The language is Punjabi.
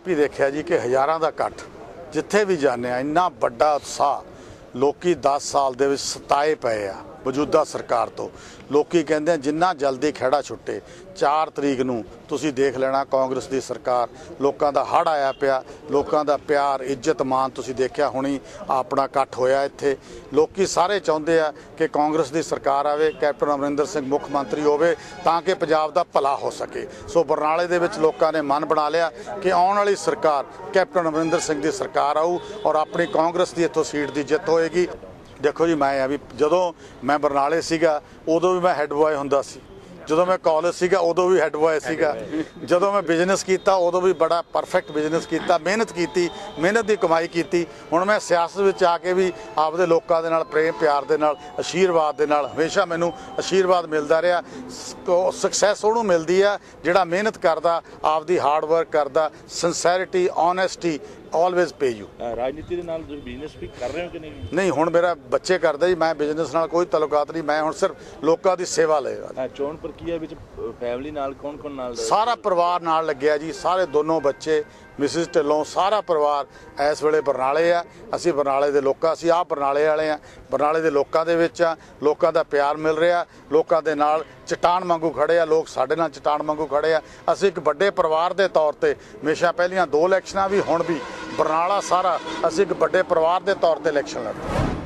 ਆਪ ਹੀ ਦੇਖਿਆ ਜੀ ਕਿ ਹਜ਼ਾਰਾਂ ਦਾ ਇਕੱਠ, ਜਿੱਥੇ ਵੀ ਜਾਂਦੇ ਆ, ਇੰਨਾ ਵੱਡਾ ਉਤਸ਼ਾਹ ਲੋਕੀ 10 ਸਾਲ ਦੇ ਵਿੱਚ ਸਤਾਏ ਪਏ ਆ, ਮੌਜੂਦਾ ਸਰਕਾਰ ਤੋਂ। ਲੋਕੀ ਕਹਿੰਦੇ ਆ, ਜਿੰਨਾ ਜਲਦੀ ਖਹਿੜਾ ਛੁੱਟੇ 4 ਤਰੀਕ ਨੂੰ ਤੁਸੀਂ ਦੇਖ ਲੈਣਾ, ਕਾਂਗਰਸ ਦੀ ਸਰਕਾਰ, ਲੋਕਾਂ ਦਾ ਹੜ ਆਇਆ ਪਿਆ, ਲੋਕਾਂ ਦਾ ਪਿਆਰ, ਇੱਜ਼ਤ ਮਾਨ ਤੁਸੀਂ ਦੇਖਿਆ ਹੁਣੀ, ਆਪਣਾ ਇਕੱਠ ਹੋਇਆ ਇੱਥੇ। ਲੋਕੀ ਸਾਰੇ ਚਾਹੁੰਦੇ ਆ ਕਿ ਕਾਂਗਰਸ ਦੀ ਸਰਕਾਰ ਆਵੇ, ਕੈਪਟਨ ਅਮਰਿੰਦਰ ਸਿੰਘ ਮੁੱਖ ਮੰਤਰੀ ਹੋਵੇ, ਤਾਂ ਕਿ ਪੰਜਾਬ ਦਾ ਭਲਾ ਹੋ ਸਕੇ। ਸੋ ਬਰਨਾਲੇ ਦੇ ਵਿੱਚ ਲੋਕਾਂ ਨੇ ਮਨ ਬਣਾ ਲਿਆ ਕਿ ਆਉਣ ਵਾਲੀ ਸਰਕਾਰ, ਕੈਪਟਨ ਅਮਰਿੰਦਰ ਸਿੰਘ ਦੀ ਸਰਕਾਰ ਆਊ ਔਰ ਆਪਣੀ ਕਾਂਗਰਸ ਦੀ ਇੱਥੋਂ ਸੀਟ ਦੀ ਜਿੱਤ ਹੋਏਗੀ। ਦੇਖੋ ਜੀ, ਮੈਂ ਆ ਵੀ ਜਦੋਂ ਮੈਂ ਬਰਨਾਲੇ ਸੀਗਾ, ਉਦੋਂ ਵੀ ਮੈਂ ਹੈੱਡ ਬॉय ਹੁੰਦਾ ਸੀ। ਜਦੋਂ ਮੈਂ ਕਾਲਜ ਸੀਗਾ, ਉਦੋਂ ਵੀ ਹੈੱਡ ਬॉय ਸੀਗਾ। ਜਦੋਂ ਮੈਂ ਬਿਜ਼ਨਸ ਕੀਤਾ, ਉਦੋਂ ਵੀ ਬੜਾ ਪਰਫੈਕਟ ਬਿਜ਼ਨਸ ਕੀਤਾ, ਮਿਹਨਤ ਕੀਤੀ, ਮਿਹਨਤ ਦੀ ਕਮਾਈ ਕੀਤੀ। ਹੁਣ ਮੈਂ ਸਿਆਸਤ ਵਿੱਚ ਆ ਕੇ ਵੀ ਆਪਦੇ ਲੋਕਾਂ ਦੇ ਨਾਲ, ਪ੍ਰੇਮ ਪਿਆਰ ਦੇ ਨਾਲ, ਅਸ਼ੀਰਵਾਦ ਦੇ ਨਾਲ, ਹਮੇਸ਼ਾ ਮੈਨੂੰ ਅਸ਼ੀਰਵਾਦ ਮਿਲਦਾ ਰਿਹਾ। ਸਕਸੈਸ ਉਹਨੂੰ ਮਿਲਦੀ ਆ ਜਿਹੜਾ ਮਿਹਨਤ ਕਰਦਾ, ਆਪਦੀ ਹਾਰਡ ਵਰਕ ਕਰਦਾ। Sincerity honesty always pay you ਰਾਜਨੀਤੀ ਦੇ ਨਾਲ ਤੁਸੀਂ ਬਿਜ਼ਨਸ ਵੀ ਕਰ ਰਹੇ ਹੋ ਕਿ ਨਹੀਂ? ਨਹੀਂ ਹੁਣ ਮੇਰਾ ਬੱਚੇ ਕਰਦਾ ਜੀ ਮੈਂ ਬਿਜ਼ਨਸ ਨਾਲ ਕੋਈ ਤਾਲੁਕਾਤ ਨਹੀਂ ਮੈਂ ਹੁਣ ਸਿਰਫ ਲੋਕਾਂ ਦੀ ਸੇਵਾ ਲਏਗਾ ਅ, ਚੋਣ ਪ੍ਰਕਿਰਿਆ ਵਿੱਚ ਫੈਮਿਲੀ ਨਾਲ ਕੌਣ ਕੌਣ ਨਾਲ? ਸਾਰਾ ਪਰਿਵਾਰ ਨਾਲ ਲੱਗਿਆ ਜੀ ਸਾਰੇ ਦੋਨੋਂ ਬੱਚੇ ਮਿਸਿਸ ਢਿੱਲੋਂ, ਸਾਰਾ ਪਰਿਵਾਰ ਇਸ ਵੇਲੇ ਬਰਨਾਲੇ ਆ। ਅਸੀਂ ਬਰਨਾਲੇ ਦੇ ਲੋਕਾਂ, ਅਸੀਂ ਆਪ ਬਰਨਾਲੇ ਵਾਲੇ ਆ। ਬਰਨਾਲੇ ਦੇ ਲੋਕਾਂ ਦੇ ਵਿੱਚ ਆ। ਲੋਕਾਂ ਦਾ ਪਿਆਰ ਮਿਲ ਰਿਹਾ। ਲੋਕਾਂ ਦੇ ਨਾਲ ਚਟਾਨ ਵਾਂਗੂ ਖੜੇ ਆ। ਲੋਕ ਸਾਡੇ ਨਾਲ ਚਟਾਨ ਵਾਂਗੂ ਖੜੇ ਆ। ਅਸੀਂ ਇੱਕ ਵੱਡੇ ਪਰਿਵਾਰ ਦੇ ਤੌਰ ਤੇ ਹਮੇਸ਼ਾ ਪਹਿਲੀਆਂ ਦੋ ਇਲੈਕਸ਼ਨਾਂ ਵੀ, ਹੁਣ ਵੀ ਬਰਨਾਲਾ ਸਾਰਾ ਅਸੀਂ ਇੱਕ ਵੱਡੇ ਪਰਿਵਾਰ ਦੇ ਤੌਰ ਤੇ ਇਲੈਕਸ਼ਨ ਲੜਦੇ ਹਾਂ।